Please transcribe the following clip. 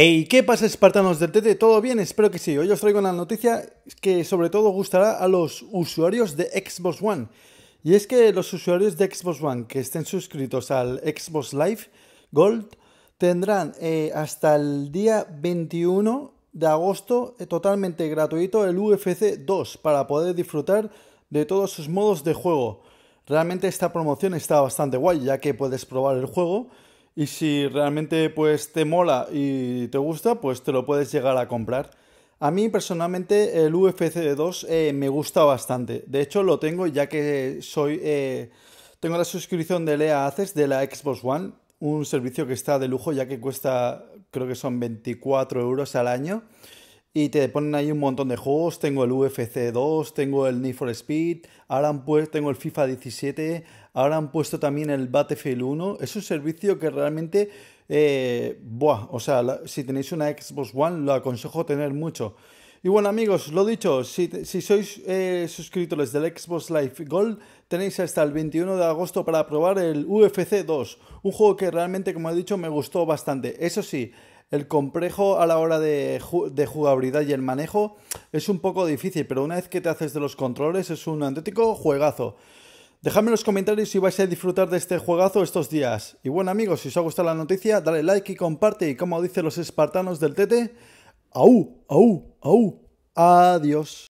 Hey, ¿qué pasa, espartanos del TT? ¿Todo bien? Espero que sí. Hoy os traigo una noticia que sobre todo gustará a los usuarios de Xbox One. Y es que los usuarios de Xbox One que estén suscritos al Xbox Live Gold tendrán eh, hasta el día 21 de agosto eh, totalmente gratuito el UFC 2 para poder disfrutar de todos sus modos de juego. Realmente esta promoción está bastante guay ya que puedes probar el juego y si realmente pues te mola y te gusta, pues te lo puedes llegar a comprar. A mí personalmente el UFC 2 eh, me gusta bastante. De hecho lo tengo ya que soy eh, tengo la suscripción de Lea Access de la Xbox One, un servicio que está de lujo ya que cuesta creo que son 24 euros al año y te ponen ahí un montón de juegos. Tengo el UFC 2, tengo el Need for Speed, ahora han puesto, tengo el FIFA 17, ahora han puesto también el Battlefield 1. Es un servicio que realmente, eh, buah, o sea, si tenéis una Xbox One, lo aconsejo tener mucho. Y bueno amigos, lo dicho, si, si sois eh, suscriptores del Xbox Live Gold, tenéis hasta el 21 de agosto para probar el UFC 2, un juego que realmente, como he dicho, me gustó bastante. Eso sí, el complejo a la hora de, jugabilidad y el manejo es un poco difícil, pero una vez que te haces de los controles es un auténtico juegazo. Dejadme en los comentarios si vais a disfrutar de este juegazo estos días. Y bueno amigos, si os ha gustado la noticia, dale like y comparte. Y como dicen los espartanos del TT, ¡au! ¡au! ¡au! Adiós.